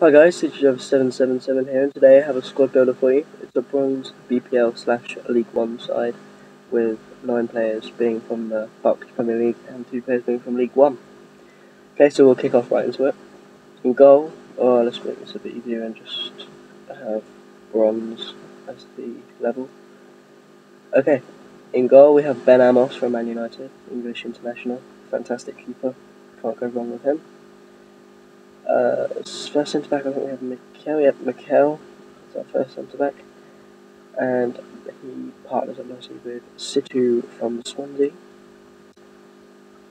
Hi guys, it's CityJoe777 here, and today I have a squad builder for you. It's a bronze BPL slash League One side, with nine players being from the Barclays Premier League and two players being from League One. Okay, so we'll kick off right into it. In goal, oh, let's make this a bit easier and just have bronze as the level. Okay, in goal we have Ben Amos from Man United, English international, fantastic keeper, can't go wrong with him. Uh, first centre back, I think we have Miquel. Yep, Miquel is our first centre back, and he partners up nicely with Situ from Swansea.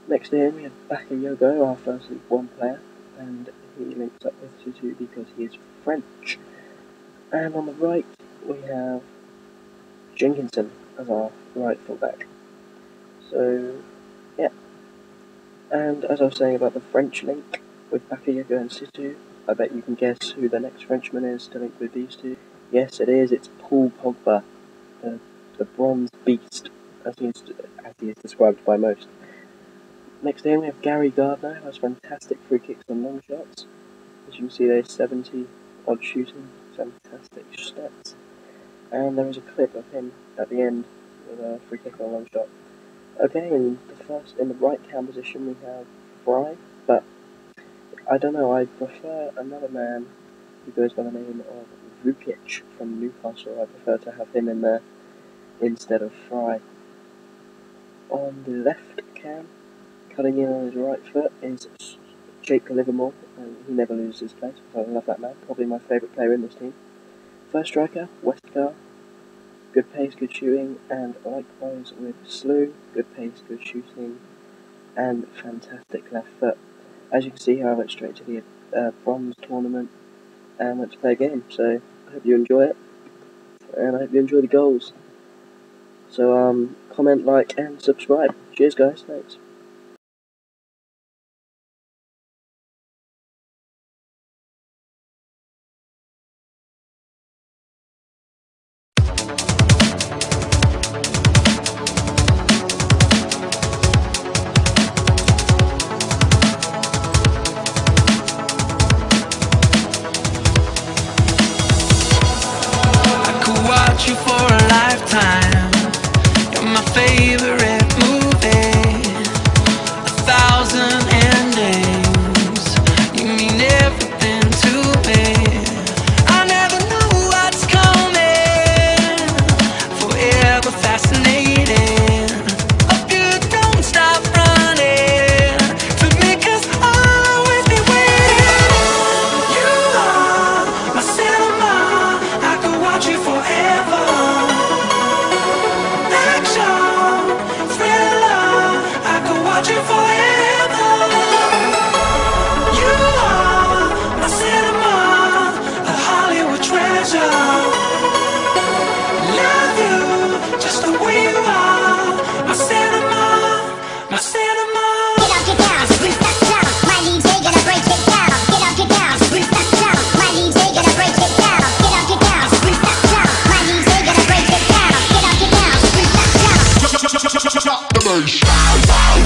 Next to him, we have Bakayogo, our first League One player, and he links up with Situ because he is French. And on the right, we have Jenkinson as our right fullback. So, yeah. And as I was saying about the French link, with Bakayogo and Situ. I bet you can guess who the next Frenchman is to link with these two. Yes, it is. It's Paul Pogba, the, the bronze beast, as he, is, as he is described by most. Next him, we have Gary Gardner, who has fantastic free kicks and long shots. As you can see, there's 70 odd shooting, fantastic stats. And there is a clip of him at the end with a free kick and a long shot. Okay, in the first, in the right hand position, we have Frei, but I don't know, I prefer another man who goes by the name of Vuckic from Newcastle. I prefer to have him in there instead of Frei. On the left cam, cutting in on his right foot, is Jake Livermore. And he never loses his place. I love that man. Probably my favourite player in this team. First striker, Westcarr. Good pace, good shooting, and likewise with Slew. Good pace, good shooting, and fantastic left foot as you can see here I went straight to the uh, bronze tournament and went to play a game. So I hope you enjoy it. And I hope you enjoy the goals. So um, comment like and subscribe. Cheers guys. Thanks Forever fascinating. Hope you don't stop running. For me, cause I'll always be waiting. You are my cinema. I could watch you forever. Action, thriller. I could watch you forever. You are my cinema, a Hollywood treasure. sensation.